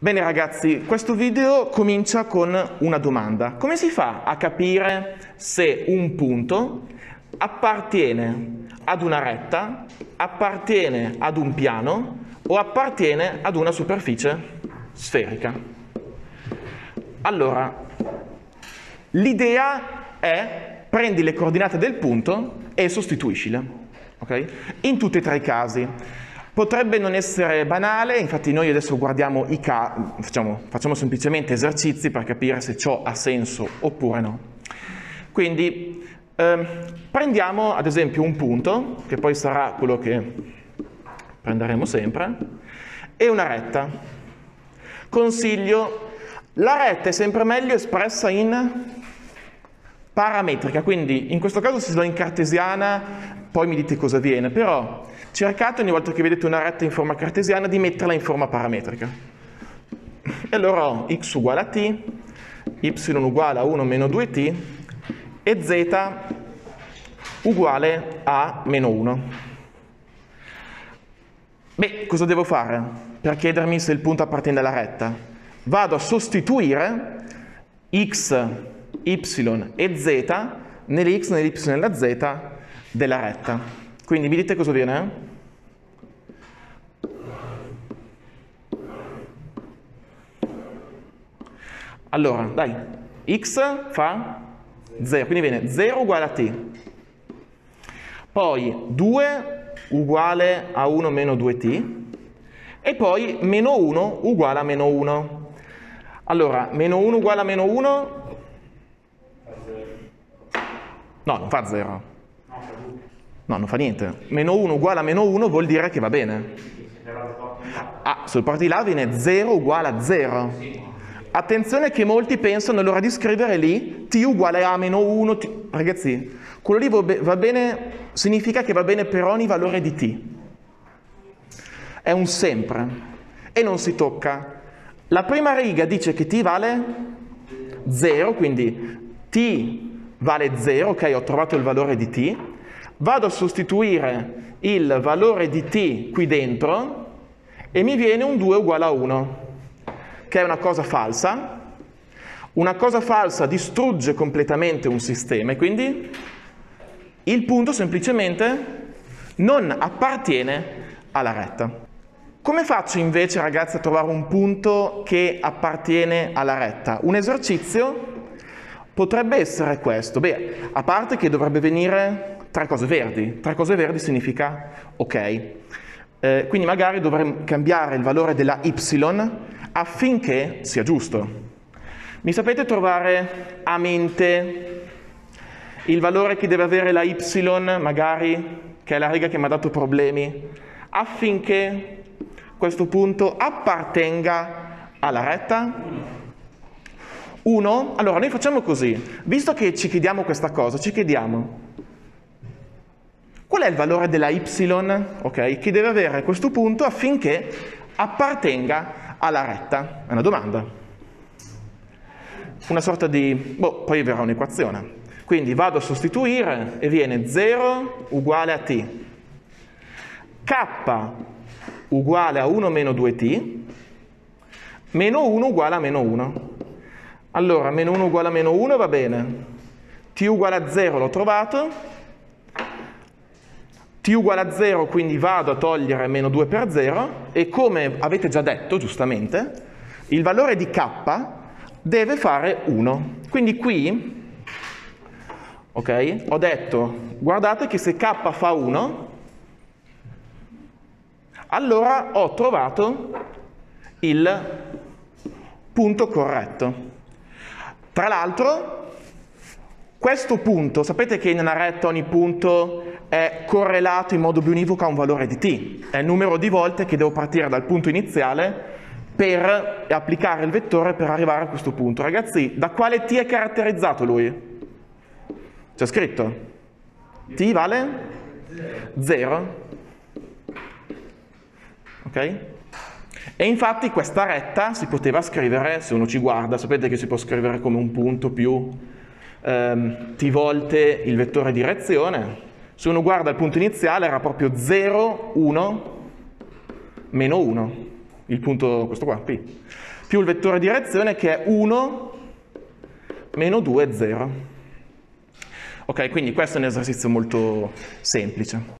Bene ragazzi, questo video comincia con una domanda. Come si fa a capire se un punto appartiene ad una retta, appartiene ad un piano o appartiene ad una superficie sferica? Allora, l'idea è prendi le coordinate del punto e sostituiscile, ok? In tutti e tre i casi. Potrebbe non essere banale, infatti noi adesso guardiamo i casi, facciamo, facciamo semplicemente esercizi per capire se ciò ha senso oppure no. Quindi ehm, prendiamo ad esempio un punto, che poi sarà quello che prenderemo sempre, e una retta. Consiglio, la retta è sempre meglio espressa in parametrica, quindi in questo caso si va in cartesiana, poi mi dite cosa viene, però cercate ogni volta che vedete una retta in forma cartesiana di metterla in forma parametrica. E allora ho x uguale a t, y uguale a 1 meno 2t e z uguale a meno 1. Beh, cosa devo fare per chiedermi se il punto appartiene alla retta? Vado a sostituire x, y e z nelle x, nelle y e nella z della retta. Quindi mi dite cosa viene? Allora, dai, x fa 0, quindi viene 0 uguale a t. Poi 2 uguale a 1 meno 2t. E poi meno 1 uguale a meno 1. Allora, meno 1 uguale a meno 1? No, non fa 0. No, non fa niente. Meno 1 uguale a meno 1 vuol dire che va bene. Ah, sul parto di là viene 0 uguale a 0. Attenzione che molti pensano allora di scrivere lì t uguale a meno 1. T. Ragazzi, quello lì va bene, significa che va bene per ogni valore di t. È un sempre e non si tocca. La prima riga dice che t vale 0, quindi t vale 0, ok, ho trovato il valore di t. Vado a sostituire il valore di t qui dentro e mi viene un 2 uguale a 1 che è una cosa falsa. Una cosa falsa distrugge completamente un sistema e quindi il punto semplicemente non appartiene alla retta. Come faccio invece ragazzi a trovare un punto che appartiene alla retta? Un esercizio potrebbe essere questo. Beh, a parte che dovrebbe venire tre cose verdi. Tre cose verdi significa ok. Eh, quindi magari dovremmo cambiare il valore della y affinché sia giusto. Mi sapete trovare a mente il valore che deve avere la y, magari, che è la riga che mi ha dato problemi, affinché questo punto appartenga alla retta? 1? Allora, noi facciamo così. Visto che ci chiediamo questa cosa, ci chiediamo qual è il valore della y, ok, che deve avere questo punto affinché appartenga alla retta? È una domanda. Una sorta di... boh, poi verrà un'equazione. Quindi vado a sostituire e viene 0 uguale a t. K uguale a 1 meno 2t, meno 1 uguale a meno 1. Allora, meno 1 uguale a meno 1 va bene. t uguale a 0 l'ho trovato, t uguale a 0, quindi vado a togliere meno 2 per 0 e come avete già detto, giustamente, il valore di k deve fare 1. Quindi qui, ok, ho detto, guardate che se k fa 1, allora ho trovato il punto corretto. Tra l'altro, questo punto, sapete che in una retta ogni punto è correlato in modo bionivoco a un valore di t, è il numero di volte che devo partire dal punto iniziale per applicare il vettore per arrivare a questo punto. Ragazzi, da quale t è caratterizzato lui? C'è scritto? t vale 0. Ok? E infatti questa retta si poteva scrivere, se uno ci guarda, sapete che si può scrivere come un punto più ehm, t volte il vettore direzione. Se uno guarda il punto iniziale era proprio 0, 1, meno 1. il punto, questo qua, P, più il vettore di reazione che è 1 meno 2, 0. Ok, quindi questo è un esercizio molto semplice.